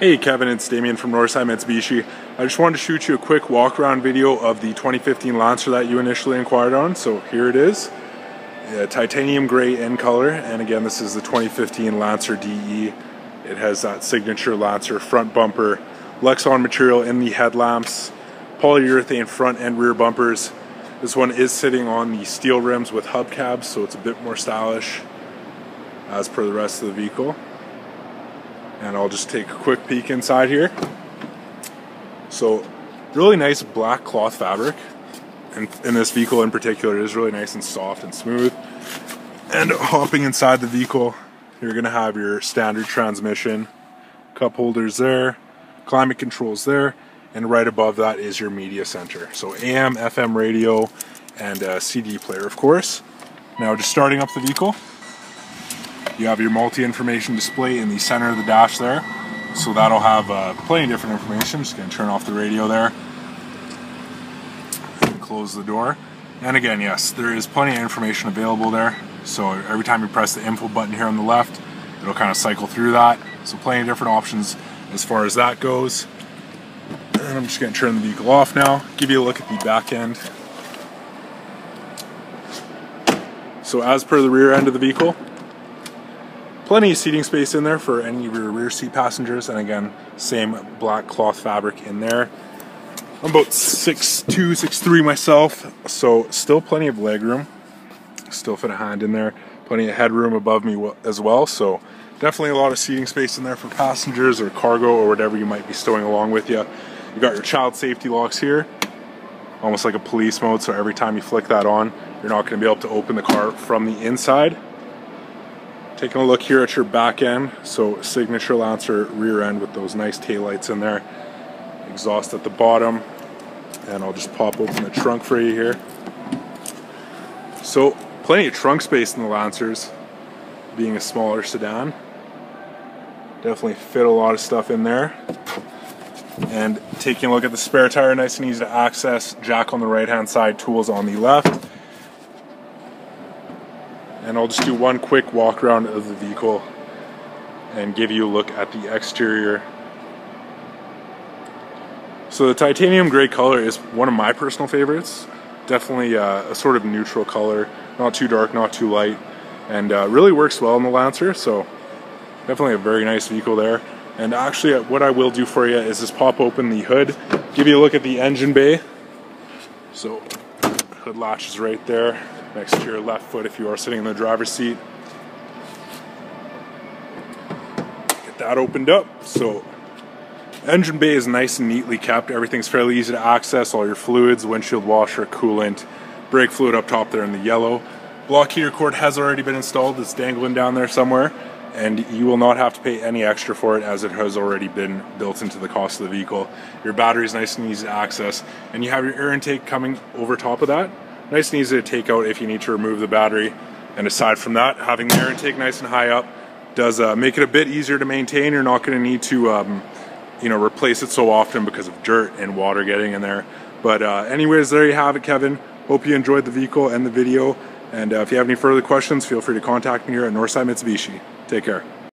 Hey Kevin, it's Damian from Northside Mitsubishi. I just wanted to shoot you a quick walk around video of the 2015 Lancer that you initially inquired on. So here it is, yeah, titanium gray in color. And again, this is the 2015 Lancer DE. It has that signature Lancer front bumper, Lexan material in the headlamps, polyurethane front and rear bumpers. This one is sitting on the steel rims with hubcaps, so it's a bit more stylish as per the rest of the vehicle and I'll just take a quick peek inside here. So really nice black cloth fabric. And in this vehicle in particular it is really nice and soft and smooth. And hopping inside the vehicle you're gonna have your standard transmission cup holders there climate controls there and right above that is your media center. So AM FM radio and uh, a CD player of course. Now just starting up the vehicle you have your multi-information display in the center of the dash there. So that'll have uh, plenty of different information. Just gonna turn off the radio there. And close the door. And again, yes, there is plenty of information available there. So every time you press the info button here on the left, it'll kind of cycle through that. So plenty of different options as far as that goes. And I'm just gonna turn the vehicle off now, give you a look at the back end. So as per the rear end of the vehicle, Plenty of seating space in there for any of your rear seat passengers, and again, same black cloth fabric in there. I'm about 6'2", 6'3", myself, so still plenty of leg room. Still fit a hand in there. Plenty of headroom above me as well, so definitely a lot of seating space in there for passengers or cargo or whatever you might be stowing along with you. You got your child safety locks here, almost like a police mode, so every time you flick that on, you're not going to be able to open the car from the inside. Taking a look here at your back end, so signature Lancer rear end with those nice taillights in there. Exhaust at the bottom, and I'll just pop open the trunk for you here. So plenty of trunk space in the Lancers, being a smaller sedan. Definitely fit a lot of stuff in there. And taking a look at the spare tire, nice and easy to access. Jack on the right hand side, tools on the left and I'll just do one quick walk around of the vehicle and give you a look at the exterior. So the titanium gray color is one of my personal favorites. Definitely uh, a sort of neutral color, not too dark, not too light, and uh, really works well in the Lancer. So definitely a very nice vehicle there. And actually, uh, what I will do for you is just pop open the hood, give you a look at the engine bay. So hood latch is right there next to your left foot if you are sitting in the driver's seat. Get that opened up. So engine bay is nice and neatly kept. Everything's fairly easy to access. All your fluids, windshield washer, coolant, brake fluid up top there in the yellow. Block heater cord has already been installed. It's dangling down there somewhere. And you will not have to pay any extra for it as it has already been built into the cost of the vehicle. Your battery is nice and easy to access. And you have your air intake coming over top of that nice and easy to take out if you need to remove the battery. And aside from that, having the air intake nice and high up does uh, make it a bit easier to maintain. You're not going to need to, um, you know, replace it so often because of dirt and water getting in there. But uh, anyways, there you have it, Kevin. Hope you enjoyed the vehicle and the video. And uh, if you have any further questions, feel free to contact me here at Northside Mitsubishi. Take care.